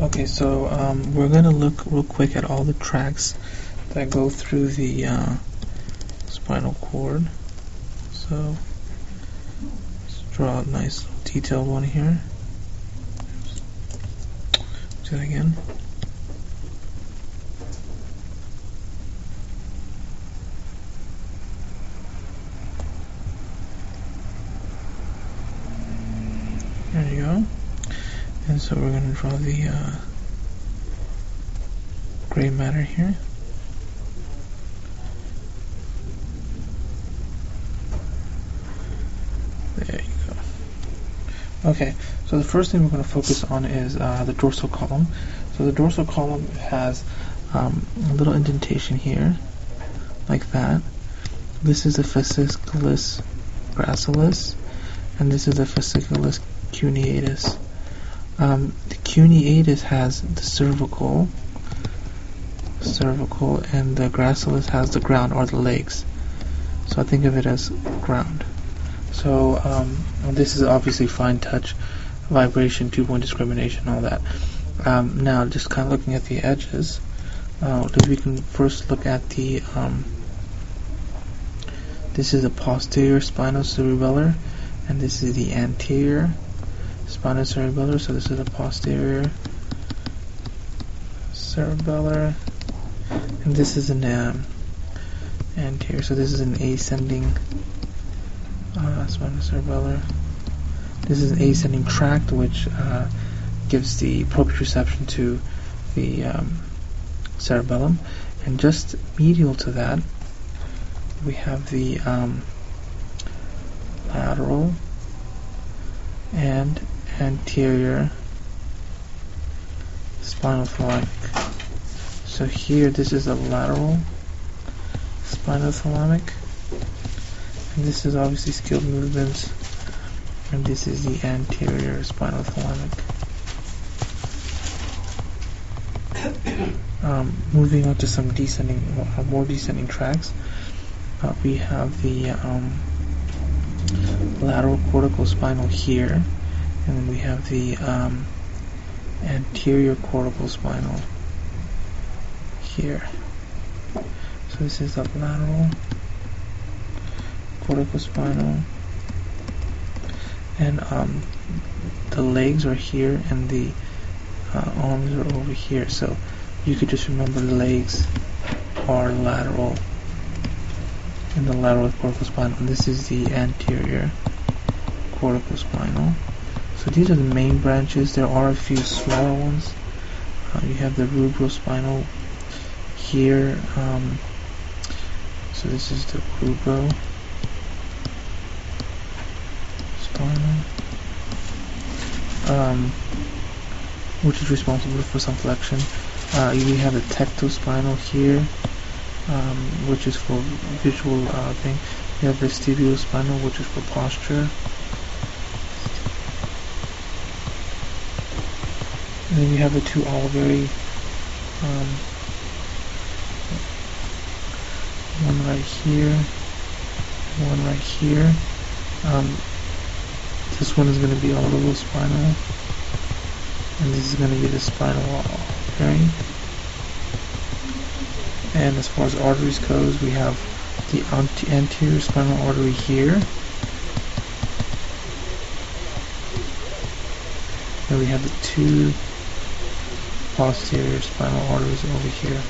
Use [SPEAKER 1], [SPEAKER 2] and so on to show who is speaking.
[SPEAKER 1] Okay, so um, we're going to look real quick at all the tracts that go through the uh, spinal cord. So let's draw a nice detailed one here. Do that again. There you go. And so we're going to draw the uh, gray matter here. There you go. Okay, so the first thing we're going to focus on is uh, the dorsal column. So the dorsal column has um, a little indentation here, like that. This is the fasciculus gracilis, and this is the fasciculus cuneatus. Um, the cuneatus has the cervical, cervical, and the gracilis has the ground or the legs. So I think of it as ground. So um, this is obviously fine touch, vibration, two-point discrimination, all that. Um, now, just kind of looking at the edges, uh, we can first look at the. Um, this is the posterior spinocerebellar, and this is the anterior spinocerebellar. So this is the posterior cerebellar, and this is an um, anterior. So this is an ascending uh, spinocerebellar. This is an ascending tract, which uh, gives the proprioception to the um, cerebellum, and just medial to that, we have the um, lateral and anterior spinothalamic. So here, this is a lateral spinothalamic, and this is obviously skilled movements, and this is the anterior spinothalamic. Um, moving on to some descending, more descending tracts, uh, we have the um, lateral corticospinal here, and then we have the um, anterior corticospinal here. So this is the lateral corticospinal, and um, the legs are here, and the uh, arms are over here. So you could just remember the legs are lateral in the lateral corticospinal. And this is the anterior corticospinal. So these are the main branches. There are a few smaller ones. Uh, you have the rubrospinal here. Um, so this is the rubro spinal, um, which is responsible for some flexion. Uh, you have the tectospinal here um, which is for visual uh, thing. You have the vestibulospinal, which is for posture. And then you have the two olivary, um, one right here, one right here. Um, this one is going to be olivospinal and this is going to be the spinal bearing. And as far as arteries goes, we have the anterior spinal artery here. And we have the two posterior spinal arteries over here.